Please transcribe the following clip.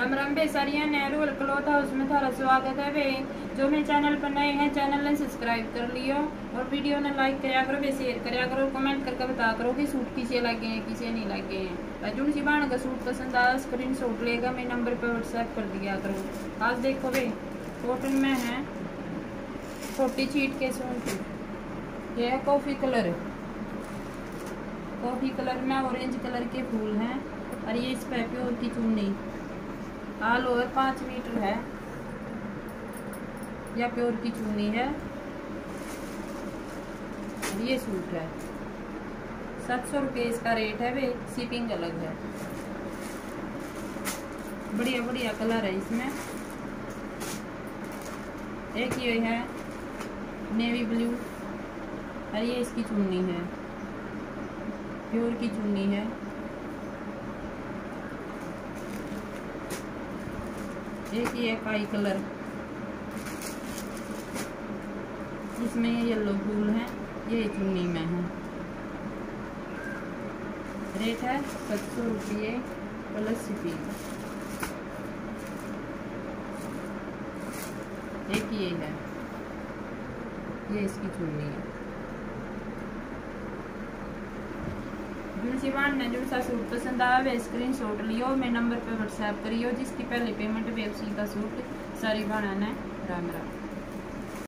राम राम सारिया Nehru cloth house में थारा स्वागत है वे। जो मेरे चैनल पर नए हैं, चैनल ने सब्सक्राइब कर लियो और वीडियो ने लाइक कराया करो, वे शेयर कराया करो, कमेंट करके बता करो कि सूट किसे लगे हैं किसे नहीं लगे हैं। जुन सी बाण का सूट पसंद आया स्क्रीन शॉट लेगा, मेरे नंबर पर व्हाट्सएप कर दिया करो। आज देखो वे कॉटन में है, छोटी चीट के सूट। ये है कॉफ़ी कलर कॉफ़ी कलर में ऑरेंज कलर के फूल हैं और ये इस पे प्योर की चुन्नी। ऑल ओवर पाँच मीटर है। या प्योर की चुन्नी है। ये सूट है। सात सौ रुपये इसका रेट है, वे शिपिंग अलग है। बढ़िया बढ़िया कलर है इसमें। एक ये है नेवी ब्लू और ये इसकी चुन्नी है। प्योर की चुन्नी है। एक ये काई कलर। इसमें ये येलो फूल है, ये चुन्नी में है। रेट है सात सौ रुपये प्लस शिपिंग। एक ये है, ये इसकी चुन्नी है। जिन ने जो सा सूट पसंद आया वे स्क्रीन शॉट लियो मेरे नंबर पे व्हाट्सएप करियो जिसकी पहली पेमेंट वेबसी का सूट सारी बना है राम राम